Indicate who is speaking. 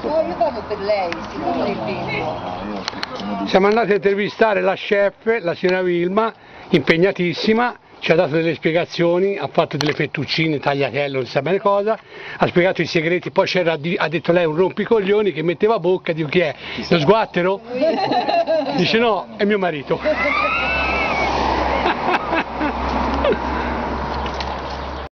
Speaker 1: Io vado per lei, si il.
Speaker 2: Siamo andati a intervistare la chef, la signora Vilma, impegnatissima, ci ha dato delle spiegazioni, ha fatto delle fettuccine, tagliatello, non sa bene cosa, ha spiegato i segreti, poi c'era, ha detto lei un rompicoglioni che metteva a bocca, dico chi è? Lo sguattero? Dice no, è mio marito.